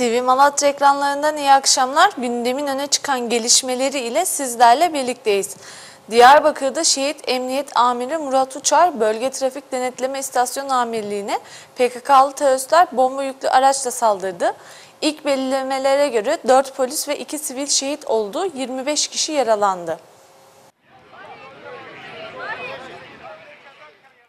TV Malatya ekranlarından iyi akşamlar. Gündemin öne çıkan gelişmeleri ile sizlerle birlikteyiz. Diyarbakır'da Şehit Emniyet Amiri Murat Uçar, Bölge Trafik Denetleme İstasyon Amirliği'ne PKK'lı teröristler bomba yüklü araçla saldırdı. İlk belirlemelere göre 4 polis ve 2 sivil şehit oldu, 25 kişi yaralandı.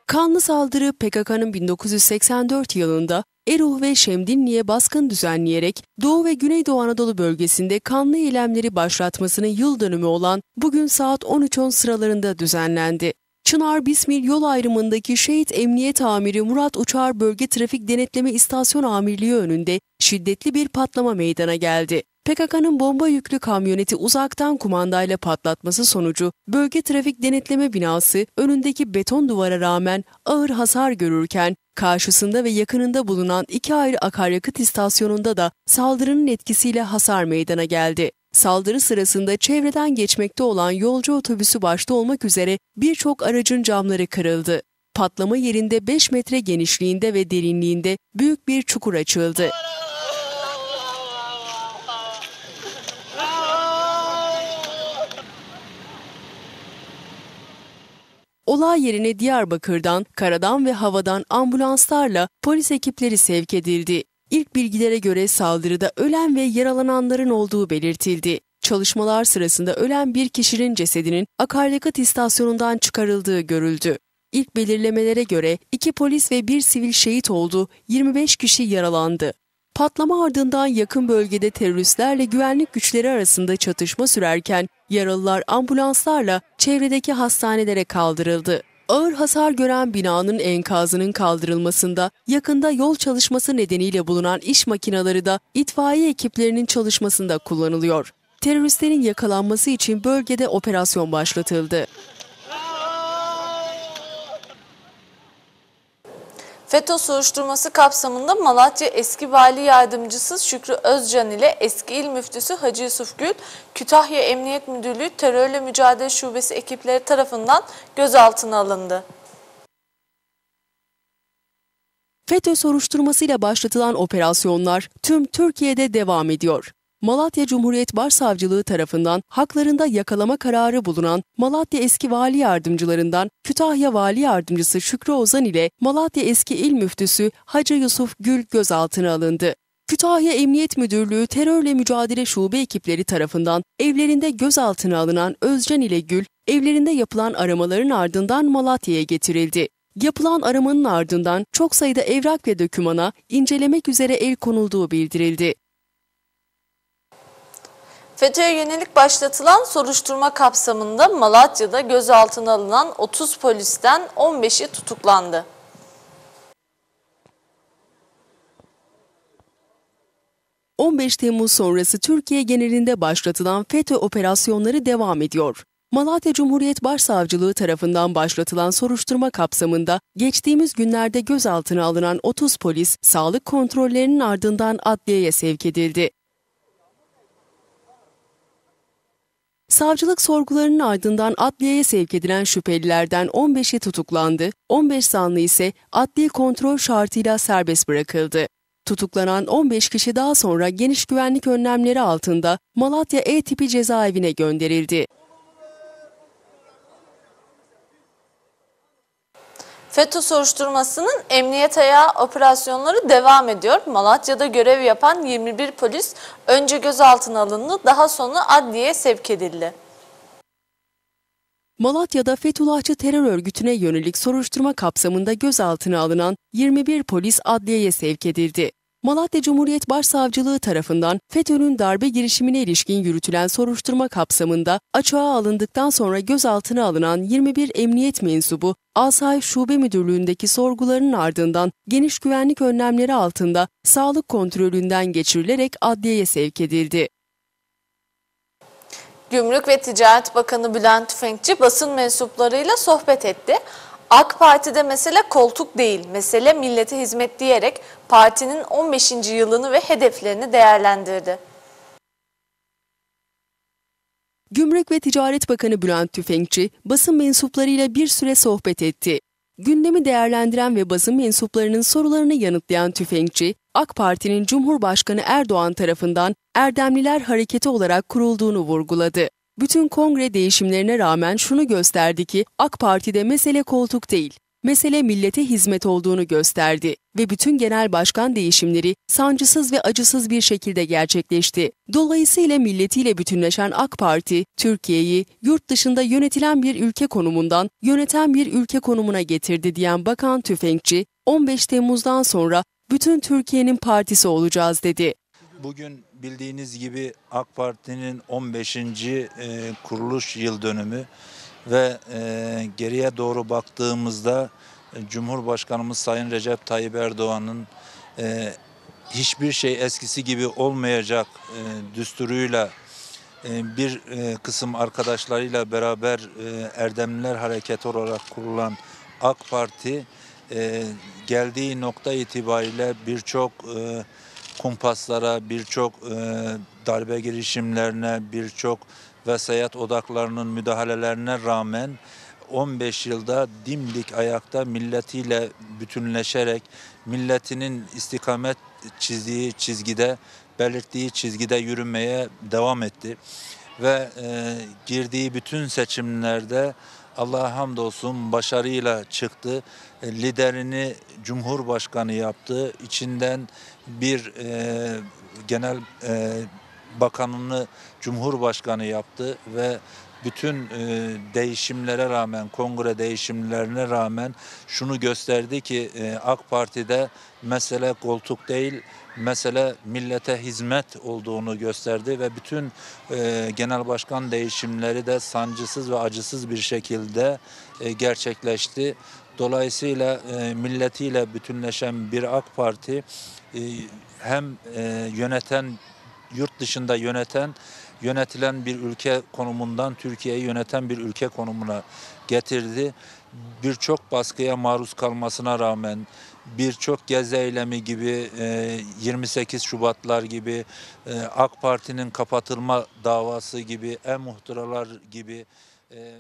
Kanlı saldırı PKK'nın 1984 yılında Eruh ve Şemdinli'ye baskın düzenleyerek Doğu ve Güneydoğu Anadolu bölgesinde kanlı eylemleri başlatmasının yıl dönümü olan bugün saat 13.10 sıralarında düzenlendi. Çınar Bismil yol ayrımındaki Şehit Emniyet Amiri Murat Uçar Bölge Trafik Denetleme İstasyon Amirliği önünde şiddetli bir patlama meydana geldi. PKK'nın bomba yüklü kamyoneti uzaktan kumandayla patlatması sonucu bölge trafik denetleme binası önündeki beton duvara rağmen ağır hasar görürken karşısında ve yakınında bulunan iki ayrı akaryakıt istasyonunda da saldırının etkisiyle hasar meydana geldi. Saldırı sırasında çevreden geçmekte olan yolcu otobüsü başta olmak üzere birçok aracın camları kırıldı. Patlama yerinde 5 metre genişliğinde ve derinliğinde büyük bir çukur açıldı. Olay yerine Diyarbakır'dan, karadan ve havadan ambulanslarla polis ekipleri sevk edildi. İlk bilgilere göre saldırıda ölen ve yaralananların olduğu belirtildi. Çalışmalar sırasında ölen bir kişinin cesedinin akaryakıt istasyonundan çıkarıldığı görüldü. İlk belirlemelere göre iki polis ve bir sivil şehit oldu, 25 kişi yaralandı. Patlama ardından yakın bölgede teröristlerle güvenlik güçleri arasında çatışma sürerken yaralılar ambulanslarla çevredeki hastanelere kaldırıldı. Ağır hasar gören binanın enkazının kaldırılmasında yakında yol çalışması nedeniyle bulunan iş makineleri de itfaiye ekiplerinin çalışmasında kullanılıyor. Teröristlerin yakalanması için bölgede operasyon başlatıldı. FETÖ soruşturması kapsamında Malatya eski vali yardımcısı Şükrü Özcan ile eski il müftüsü Hacı Yusuf Gül, Kütahya Emniyet Müdürlüğü Terörle Mücadele Şubesi ekipleri tarafından gözaltına alındı. FETÖ soruşturmasıyla başlatılan operasyonlar tüm Türkiye'de devam ediyor. Malatya Cumhuriyet Başsavcılığı tarafından haklarında yakalama kararı bulunan Malatya eski vali yardımcılarından Kütahya Vali Yardımcısı Şükrü Ozan ile Malatya eski il müftüsü Hacı Yusuf Gül gözaltına alındı. Kütahya Emniyet Müdürlüğü Terörle Mücadele Şube ekipleri tarafından evlerinde gözaltına alınan Özcan ile Gül, evlerinde yapılan aramaların ardından Malatya'ya getirildi. Yapılan aramanın ardından çok sayıda evrak ve dökümana incelemek üzere el konulduğu bildirildi. FETÖ'ye yönelik başlatılan soruşturma kapsamında Malatya'da gözaltına alınan 30 polisten 15'i tutuklandı. ...15 Temmuz sonrası Türkiye genelinde başlatılan FETÖ operasyonları devam ediyor. Malatya Cumhuriyet Başsavcılığı tarafından başlatılan soruşturma kapsamında geçtiğimiz günlerde gözaltına alınan 30 polis sağlık kontrollerinin ardından adliyeye sevk edildi. Savcılık sorgularının ardından adliyeye sevk edilen şüphelilerden 15'i tutuklandı, 15 zanlı ise adli kontrol şartıyla serbest bırakıldı. Tutuklanan 15 kişi daha sonra geniş güvenlik önlemleri altında Malatya E tipi cezaevine gönderildi. FETÖ soruşturmasının emniyet ayağı operasyonları devam ediyor. Malatya'da görev yapan 21 polis önce gözaltına alındı, daha sonra adliyeye sevk edildi. Malatya'da Fethullahçı terör örgütüne yönelik soruşturma kapsamında gözaltına alınan 21 polis adliyeye sevk edildi. Malatya Cumhuriyet Başsavcılığı tarafından FETÖ'nün darbe girişimine ilişkin yürütülen soruşturma kapsamında açığa alındıktan sonra gözaltına alınan 21 emniyet mensubu Asayiş Şube Müdürlüğü'ndeki sorgularının ardından geniş güvenlik önlemleri altında sağlık kontrolünden geçirilerek adliyeye sevk edildi. Gümrük ve Ticaret Bakanı Bülent Tüfekçi basın mensuplarıyla sohbet etti. AK Parti'de mesele koltuk değil, mesele millete hizmet diyerek partinin 15. yılını ve hedeflerini değerlendirdi. Gümrük ve Ticaret Bakanı Bülent Tüfekçi basın mensuplarıyla bir süre sohbet etti. Gündemi değerlendiren ve basın mensuplarının sorularını yanıtlayan Tüfekçi, AK Parti'nin Cumhurbaşkanı Erdoğan tarafından Erdemliler Hareketi olarak kurulduğunu vurguladı. Bütün kongre değişimlerine rağmen şunu gösterdi ki AK Parti'de mesele koltuk değil, mesele millete hizmet olduğunu gösterdi ve bütün genel başkan değişimleri sancısız ve acısız bir şekilde gerçekleşti. Dolayısıyla milletiyle bütünleşen AK Parti, Türkiye'yi yurt dışında yönetilen bir ülke konumundan yöneten bir ülke konumuna getirdi diyen Bakan Tüfekçi, 15 Temmuz'dan sonra bütün Türkiye'nin partisi olacağız dedi. Bugün bildiğiniz gibi AK Parti'nin 15. e, kuruluş yıl dönümü ve e, geriye doğru baktığımızda e, Cumhurbaşkanımız Sayın Recep Tayyip Erdoğan'ın hiçbir şey eskisi gibi olmayacak düsturuyla bir kısım arkadaşlarıyla beraber Erdemliler Hareketi olarak kurulan AK Parti geldiği nokta itibariyle birçok kumpaslara, birçok e, darbe girişimlerine, birçok vesayet odaklarının müdahalelerine rağmen 15 yılda dimdik ayakta milletiyle bütünleşerek milletinin istikamet çizdiği çizgide, belirttiği çizgide yürümeye devam etti. Ve e, girdiği bütün seçimlerde Allah'a hamdolsun başarıyla çıktı. E, liderini Cumhurbaşkanı yaptı. İçinden bir e, genel e, bakanını Cumhurbaşkanı yaptı ve bütün e, değişimlere rağmen, kongre değişimlerine rağmen şunu gösterdi ki e, AK Parti'de mesele koltuk değil, mesele millete hizmet olduğunu gösterdi ve bütün e, genel başkan değişimleri de sancısız ve acısız bir şekilde e, gerçekleşti. Dolayısıyla e, milletiyle bütünleşen bir AK Parti e, hem e, yöneten yurt dışında yöneten yönetilen bir ülke konumundan Türkiye'yi yöneten bir ülke konumuna getirdi. Birçok baskıya maruz kalmasına rağmen birçok gezi eylemi gibi e, 28 Şubatlar gibi e, AK Parti'nin kapatılma davası gibi e-muhtıralar gibi e,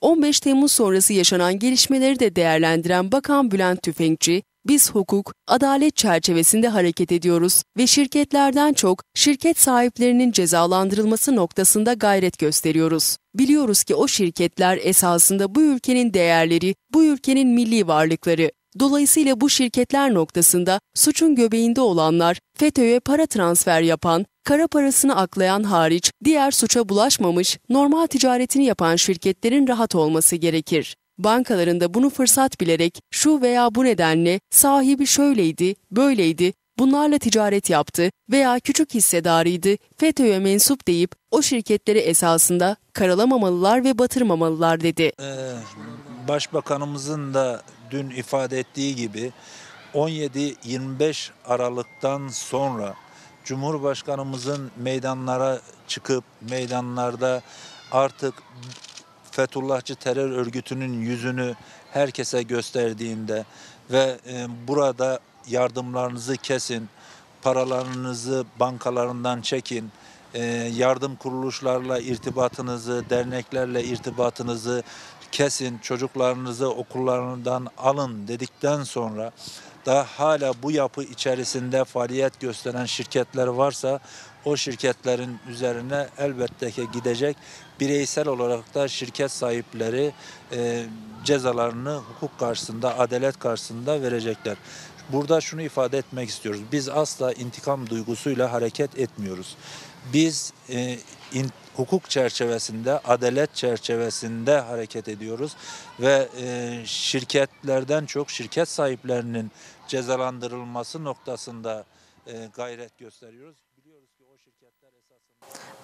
15 Temmuz sonrası yaşanan gelişmeleri de değerlendiren Bakan Bülent Tüfekçi, biz hukuk, adalet çerçevesinde hareket ediyoruz ve şirketlerden çok şirket sahiplerinin cezalandırılması noktasında gayret gösteriyoruz. Biliyoruz ki o şirketler esasında bu ülkenin değerleri, bu ülkenin milli varlıkları. Dolayısıyla bu şirketler noktasında suçun göbeğinde olanlar, FETÖ'ye para transfer yapan, kara parasını aklayan hariç diğer suça bulaşmamış, normal ticaretini yapan şirketlerin rahat olması gerekir. Bankalarında bunu fırsat bilerek şu veya bu nedenle sahibi şöyleydi, böyleydi, bunlarla ticaret yaptı veya küçük hissedarıydı, FETÖ'ye mensup deyip o şirketleri esasında karalamamalılar ve batırmamalılar dedi. Ee, Başbakanımızın da dün ifade ettiği gibi 17-25 Aralık'tan sonra Cumhurbaşkanımızın meydanlara çıkıp meydanlarda artık Fethullahçı terör örgütünün yüzünü herkese gösterdiğinde ve e, burada yardımlarınızı kesin, paralarınızı bankalarından çekin, e, yardım kuruluşlarla irtibatınızı, derneklerle irtibatınızı kesin, çocuklarınızı okullarından alın dedikten sonra da hala bu yapı içerisinde faaliyet gösteren şirketler varsa o şirketlerin üzerine elbette ki gidecek. Bireysel olarak da şirket sahipleri e, cezalarını hukuk karşısında, adalet karşısında verecekler. Burada şunu ifade etmek istiyoruz. Biz asla intikam duygusuyla hareket etmiyoruz. Biz e, in, hukuk çerçevesinde, adalet çerçevesinde hareket ediyoruz ve e, şirketlerden çok şirket sahiplerinin cezalandırılması noktasında e, gayret gösteriyoruz. Biliyoruz ki o şirketler esasında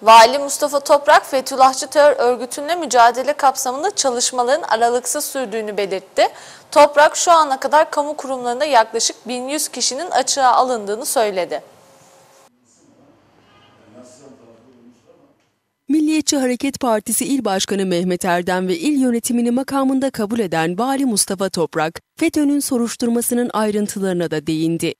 Vali Mustafa Toprak, Fethullahçı terör örgütünle mücadele kapsamında çalışmaların aralıksız sürdüğünü belirtti. Toprak şu ana kadar kamu kurumlarında yaklaşık 1100 kişinin açığa alındığını söyledi. Milliyetçi Hareket Partisi İl Başkanı Mehmet Erdem ve il yönetimini makamında kabul eden Vali Mustafa Toprak, FETÖ'nün soruşturmasının ayrıntılarına da değindi.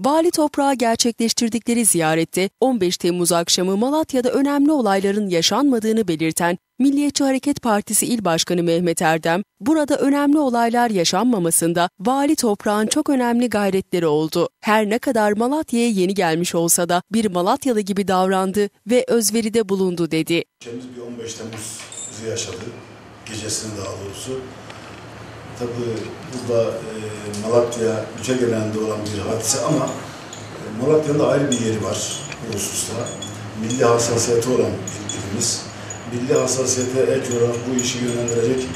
Vali Toprağa gerçekleştirdikleri ziyarette 15 Temmuz akşamı Malatya'da önemli olayların yaşanmadığını belirten Milliyetçi Hareket Partisi İl Başkanı Mehmet Erdem, burada önemli olaylar yaşanmamasında Vali Toprağın çok önemli gayretleri oldu. Her ne kadar Malatya'ya yeni gelmiş olsa da bir Malatyalı gibi davrandı ve özveride bulundu dedi. Ülkemiz bir 15 Temmuz yaşadı. Gecesini daha doğrusu. Tabii burada e, Malatya ülke genelinde olan bir hadise ama e, Malatya'nın da ayrı bir yeri var bu hususta. Milli hassasiyeti olan bir ilimiz. Milli hassasiyete ek olarak bu işi yönlendirecek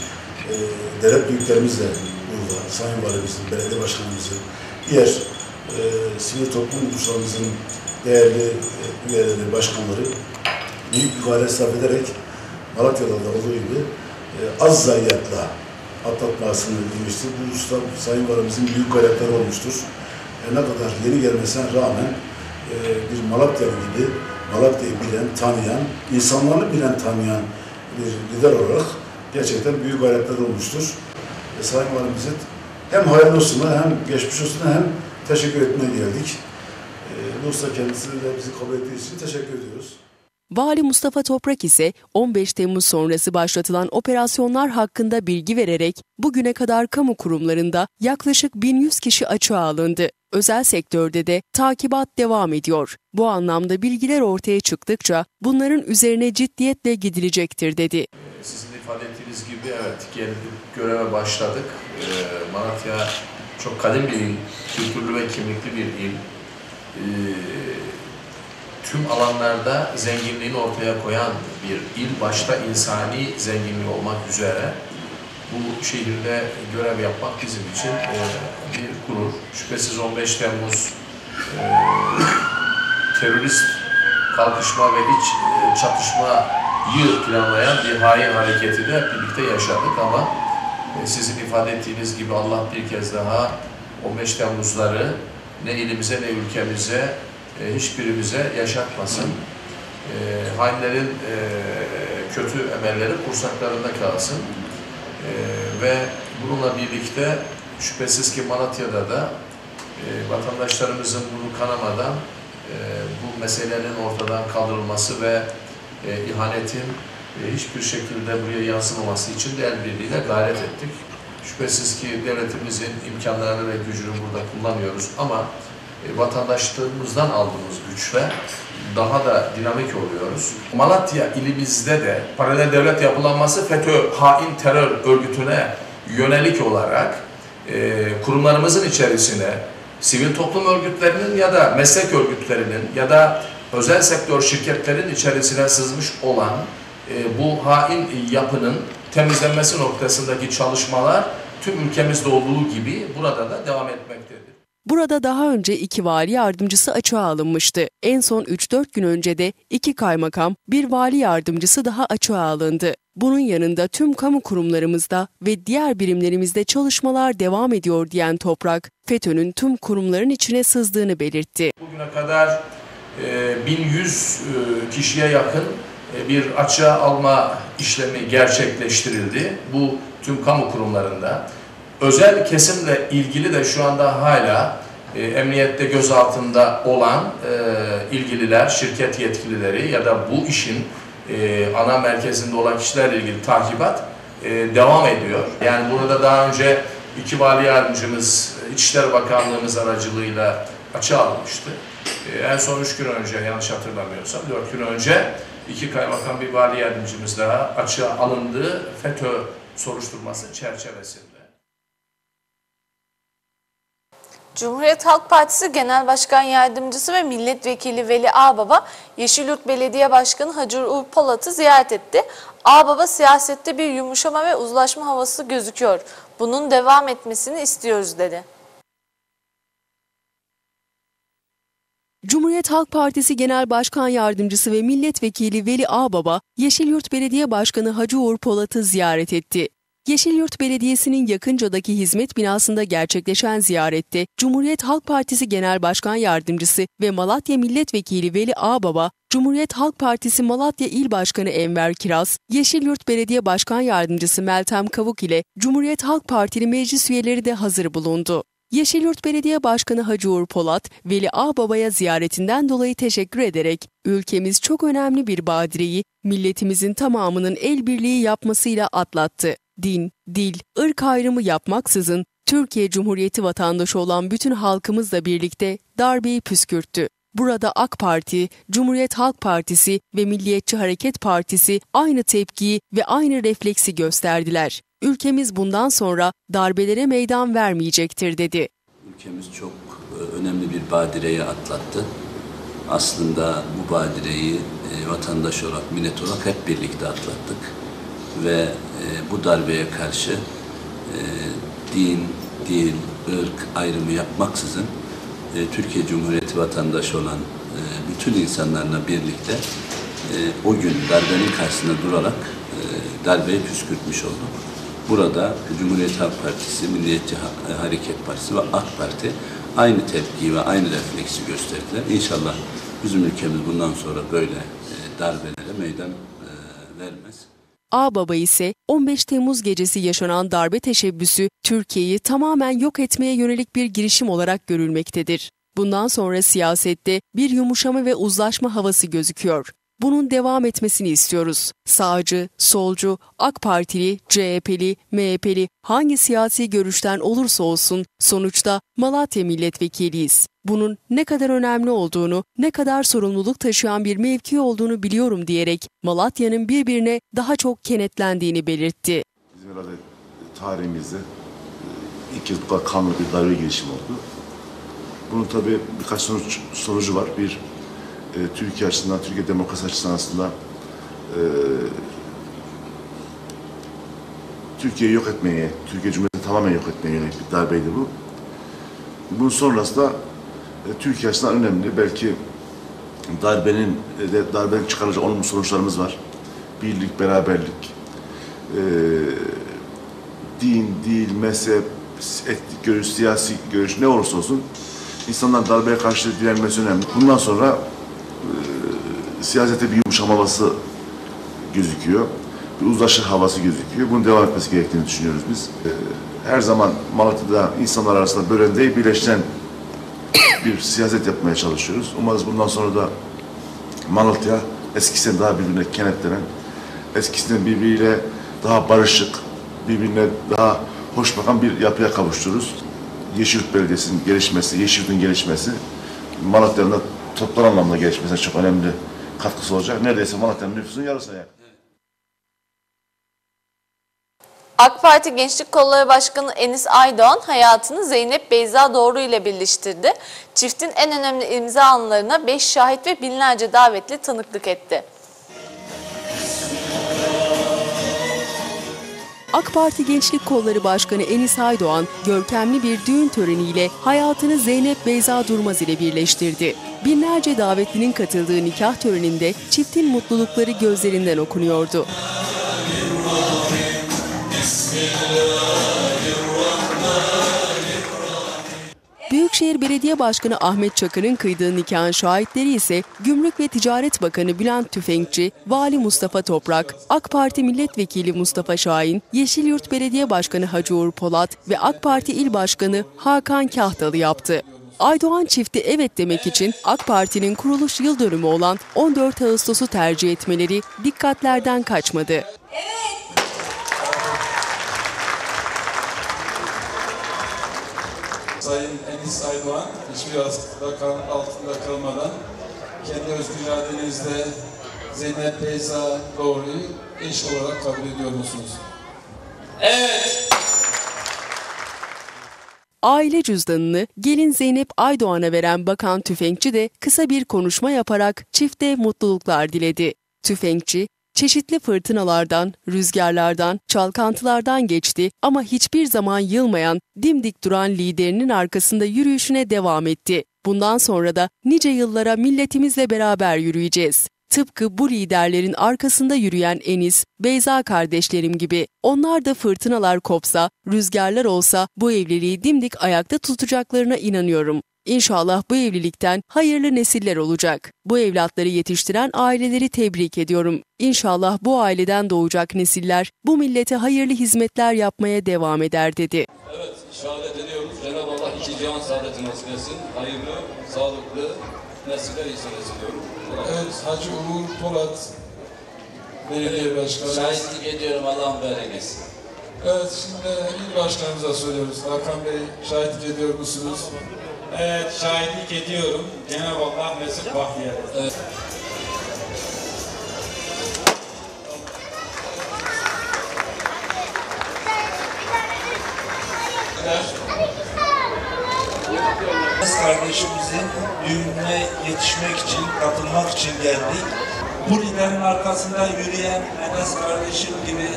e, devlet büyüklerimiz de burada. Sayın Valimizin, belediye başkanımızın, diğer e, sivil toplum kuruluşlarımızın değerli e, üyeleri, başkanları büyük bir gayret sarf ederek Malatya'da da olduğu gibi e, az zayiatla atlatmasını bilmiştir. Bu hususta Sayın Valimizin büyük gayretleri olmuştur. E, ne kadar yeni gelmesine rağmen e, bir Malatyalı gibi Malatya'yı bilen, tanıyan, insanlarını bilen, tanıyan bir lider olarak gerçekten büyük gayretler olmuştur. E, Sayın Valimizin hem hayırlı olsun hem geçmiş olsun hem teşekkür etmeye geldik. E, hususta kendisi de bizi kabul ettiği için teşekkür ediyoruz. Vali Mustafa Toprak ise 15 Temmuz sonrası başlatılan operasyonlar hakkında bilgi vererek bugüne kadar kamu kurumlarında yaklaşık 1100 kişi açığa alındı. Özel sektörde de takibat devam ediyor. Bu anlamda bilgiler ortaya çıktıkça bunların üzerine ciddiyetle gidilecektir dedi. Sizin ifade ettiğiniz gibi evet geldik, göreve başladık. Ee, Malatya çok kadim bir il, kültürlü ve kimlikli bir il. Ee, tüm alanlarda zenginliğini ortaya koyan bir il, başta insani zenginliği olmak üzere bu şehirde görev yapmak bizim için e, bir gurur. Şüphesiz 15 Temmuz e, terörist kalkışma ve iç e, çatışmayı planlayan bir hain hareketi de birlikte yaşadık ama e, sizin ifade ettiğiniz gibi Allah bir kez daha 15 Temmuzları ne ilimize ne ülkemize e, hiçbirimize yaşatmasın. E, hainlerin e, kötü emelleri kursaklarında kalsın. E, ve bununla birlikte şüphesiz ki Malatya'da da e, vatandaşlarımızın bunu kanamadan e, bu meselelerin ortadan kaldırılması ve e, ihanetin e, hiçbir şekilde buraya yansımaması için de el birliğiyle gayret ettik. Şüphesiz ki devletimizin imkanlarını ve gücünü burada kullanıyoruz ama vatandaşlığımızdan aldığımız güçle daha da dinamik oluyoruz. Malatya ilimizde de paralel devlet yapılanması FETÖ hain terör örgütüne yönelik olarak e, kurumlarımızın içerisine sivil toplum örgütlerinin ya da meslek örgütlerinin ya da özel sektör şirketlerin içerisine sızmış olan e, bu hain yapının temizlenmesi noktasındaki çalışmalar tüm ülkemizde olduğu gibi burada da devam etmektedir. Burada daha önce iki vali yardımcısı açığa alınmıştı. En son 3-4 gün önce de iki kaymakam, bir vali yardımcısı daha açığa alındı. Bunun yanında tüm kamu kurumlarımızda ve diğer birimlerimizde çalışmalar devam ediyor diyen Toprak, FETÖ'nün tüm kurumların içine sızdığını belirtti. Bugüne kadar e, 1100 e, kişiye yakın e, bir açığa alma işlemi gerçekleştirildi. Bu tüm kamu kurumlarında. Özel kesimle ilgili de şu anda hala e, emniyette gözaltında olan e, ilgililer, şirket yetkilileri ya da bu işin e, ana merkezinde olan kişilerle ilgili takibat e, devam ediyor. Yani burada daha önce iki vali yardımcımız İçişleri Bakanlığımız aracılığıyla açığa alınmıştı. E, en son üç gün önce yanlış hatırlamıyorsam dört gün önce iki kaymakam bir vali yardımcımız daha açığa alındı FETÖ soruşturması çerçevesinde. Cumhuriyet Halk Partisi Genel Başkan Yardımcısı ve Milletvekili Veli Ağbaba, Yeşilyurt Belediye Başkanı Hacı Uğur Polat'ı ziyaret etti. Ağbaba siyasette bir yumuşama ve uzlaşma havası gözüküyor. Bunun devam etmesini istiyoruz dedi. Cumhuriyet Halk Partisi Genel Başkan Yardımcısı ve Milletvekili Veli Ağbaba, Yeşilyurt Belediye Başkanı Hacı Uğur Polat'ı ziyaret etti. Yeşilyurt Belediyesi'nin yakıncadaki hizmet binasında gerçekleşen ziyarette Cumhuriyet Halk Partisi Genel Başkan Yardımcısı ve Malatya Milletvekili Veli Ağbaba, Cumhuriyet Halk Partisi Malatya İl Başkanı Enver Kiraz, Yeşilyurt Belediye Başkan Yardımcısı Meltem Kavuk ile Cumhuriyet Halk Partili meclis üyeleri de hazır bulundu. Yeşilyurt Belediye Başkanı Hacı Uğur Polat, Veli Ağbaba'ya ziyaretinden dolayı teşekkür ederek, ülkemiz çok önemli bir badireyi milletimizin tamamının el birliği yapmasıyla atlattı. Din, dil, ırk ayrımı yapmaksızın Türkiye Cumhuriyeti vatandaşı olan bütün halkımızla birlikte darbeyi püskürttü. Burada AK Parti, Cumhuriyet Halk Partisi ve Milliyetçi Hareket Partisi aynı tepkiyi ve aynı refleksi gösterdiler. Ülkemiz bundan sonra darbelere meydan vermeyecektir dedi. Ülkemiz çok e, önemli bir badireyi atlattı. Aslında bu badireyi e, vatandaş olarak, millet olarak hep birlikte atlattık. Ve bu darbeye karşı e, din, dil, ırk ayrımı yapmaksızın e, Türkiye Cumhuriyeti vatandaşı olan e, bütün insanlarla birlikte o gün darbenin karşısında durarak darbeyi püskürtmüş olduk. Burada Cumhuriyet Halk Partisi, Milliyetçi Ha- Hareket Partisi ve AK Parti aynı tepkiyi ve aynı refleksi gösterdiler. İnşallah bizim ülkemiz bundan sonra böyle darbelere meydan vermez. Ağbaba ise 15 Temmuz gecesi yaşanan darbe teşebbüsü Türkiye'yi tamamen yok etmeye yönelik bir girişim olarak görülmektedir. Bundan sonra siyasette bir yumuşama ve uzlaşma havası gözüküyor. Bunun devam etmesini istiyoruz. Sağcı, solcu, AK Partili, CHP'li, MHP'li hangi siyasi görüşten olursa olsun sonuçta Malatya milletvekiliyiz. Bunun ne kadar önemli olduğunu, ne kadar sorumluluk taşıyan bir mevki olduğunu biliyorum diyerek Malatya'nın birbirine daha çok kenetlendiğini belirtti. Bizim herhalde tarihimizde e, ilk kadar kanlı bir darbe girişimi oldu. Bunun tabii birkaç sonuç, sonucu var. Bir, e, Türkiye açısından, Türkiye demokrasi açısından aslında e, Türkiye'yi yok etmeye, Türkiye Cumhuriyeti'ni tamamen yok etmeye yönelik bir darbeydi bu. Bunun sonrası da e, Türkiye açısından önemli. Belki darbenin, e, darbenin çıkaracağı olumlu sonuçlarımız var. Birlik, beraberlik, e, din, dil, mezhep, etnik görüş, siyasi görüş ne olursa olsun insanlar darbeye karşı direnmesi önemli. Bundan sonra e, siyasete bir yumuşama havası gözüküyor. Bir uzlaşı havası gözüküyor. Bunun devam etmesi gerektiğini düşünüyoruz biz. E, her zaman Malatya'da insanlar arasında bölen değil, birleştiren bir siyaset yapmaya çalışıyoruz. Umarız bundan sonra da Malatya eskisinden daha birbirine kenetlenen, eskisinden birbiriyle daha barışık, birbirine daha hoş bakan bir yapıya kavuştururuz. Yeşilyurt Belediyesi'nin gelişmesi, Yeşilyurt'un gelişmesi, Malatya'nın da toplam anlamda gelişmesine çok önemli katkısı olacak. Neredeyse Malatya'nın nüfusunun yarısına yakın. AK Parti Gençlik Kolları Başkanı Enis Aydoğan hayatını Zeynep Beyza Doğru ile birleştirdi. Çiftin en önemli imza anlarına 5 şahit ve binlerce davetli tanıklık etti. AK Parti Gençlik Kolları Başkanı Enis Aydoğan, görkemli bir düğün töreniyle hayatını Zeynep Beyza Durmaz ile birleştirdi. Binlerce davetlinin katıldığı nikah töreninde çiftin mutlulukları gözlerinden okunuyordu. Büyükşehir Belediye Başkanı Ahmet Çakır'ın kıydığı nikahın şahitleri ise Gümrük ve Ticaret Bakanı Bülent Tüfekçi, Vali Mustafa Toprak, AK Parti Milletvekili Mustafa Şahin, Yeşilyurt Belediye Başkanı Hacı Uğur Polat ve AK Parti İl Başkanı Hakan Kahtalı yaptı. Aydoğan çifti evet demek için AK Parti'nin kuruluş yıl dönümü olan 14 Ağustos'u tercih etmeleri dikkatlerden kaçmadı. Sayın Enis Aydoğan hiçbir yastıkta kan altında kalmadan kendi özgür iradenizle Zeynep Beyza Doğru'yu eş olarak kabul ediyor musunuz? Aile cüzdanını gelin Zeynep Aydoğan'a veren Bakan Tüfekçi de kısa bir konuşma yaparak çifte mutluluklar diledi. Tüfekçi, çeşitli fırtınalardan, rüzgarlardan, çalkantılardan geçti ama hiçbir zaman yılmayan, dimdik duran liderinin arkasında yürüyüşüne devam etti. Bundan sonra da nice yıllara milletimizle beraber yürüyeceğiz. Tıpkı bu liderlerin arkasında yürüyen Enis, Beyza kardeşlerim gibi. Onlar da fırtınalar kopsa, rüzgarlar olsa bu evliliği dimdik ayakta tutacaklarına inanıyorum. İnşallah bu evlilikten hayırlı nesiller olacak. Bu evlatları yetiştiren aileleri tebrik ediyorum. İnşallah bu aileden doğacak nesiller bu millete hayırlı hizmetler yapmaya devam eder dedi. Evet, şehadet ediyoruz. Cenab-ı Allah cihan saadeti nasip etsin. Hayırlı, sağlıklı nesiller ihsan etsin diyorum. Evet, Hacı Uğur Polat Belediye Başkanı. Şahitlik ediyorum Allah'ın mübarek etsin. Evet, şimdi il başkanımıza soruyoruz. Hakan Bey, şahitlik ediyor musunuz? Evet, şahitlik ediyorum. Cenab-ı Allah mesut bahtiyar. Evet. Kardeşimizin düğününe yetişmek için, katılmak için geldik. Bu liderin arkasında yürüyen Enes kardeşim gibi,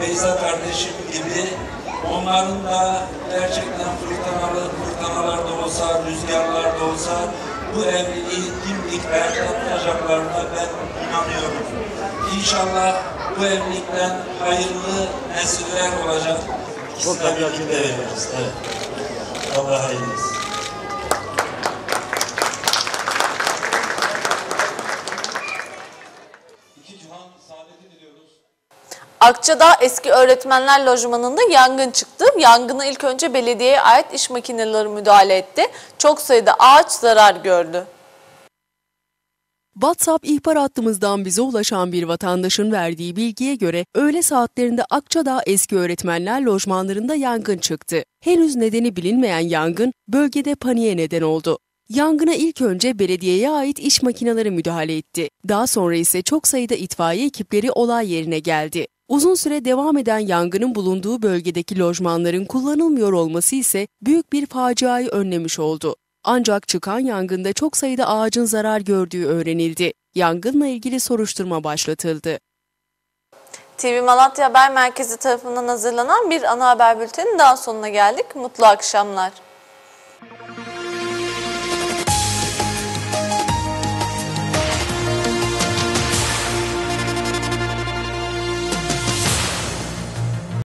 Beyza kardeşim gibi onların da gerçekten fırtınalı, fırtınalar da olsa, rüzgarlar da olsa bu evliliği dimdikler yapacaklarına ben inanıyorum. İnşallah bu evlilikten hayırlı nesiller olacak. Birlikte veririz. Evet. Allah hayırlı Akçadağ eski öğretmenler lojmanında yangın çıktı. Yangına ilk önce belediyeye ait iş makineleri müdahale etti. Çok sayıda ağaç zarar gördü. WhatsApp ihbar hattımızdan bize ulaşan bir vatandaşın verdiği bilgiye göre öğle saatlerinde Akçadağ eski öğretmenler lojmanlarında yangın çıktı. Henüz nedeni bilinmeyen yangın bölgede paniğe neden oldu. Yangına ilk önce belediyeye ait iş makineleri müdahale etti. Daha sonra ise çok sayıda itfaiye ekipleri olay yerine geldi. Uzun süre devam eden yangının bulunduğu bölgedeki lojmanların kullanılmıyor olması ise büyük bir faciayı önlemiş oldu. Ancak çıkan yangında çok sayıda ağacın zarar gördüğü öğrenildi. Yangınla ilgili soruşturma başlatıldı. TV Malatya Haber Merkezi tarafından hazırlanan bir ana haber bültenin daha sonuna geldik. Mutlu akşamlar.